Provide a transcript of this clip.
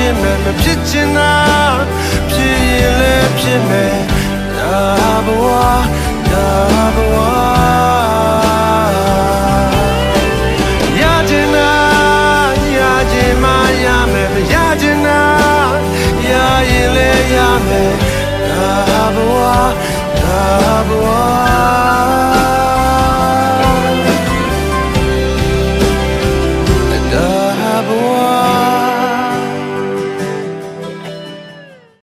ဖြစ်မယ်မဖြစ်ချင်တာဖြစ်ရင်လည်းဖြစ်မယ်ဒါဘဝဒါဘဝရချင်တာရချင်မှရမယ်မရချင်တာရရင်လည်းရမယ်ဒါဘဝဒါဘဝ不。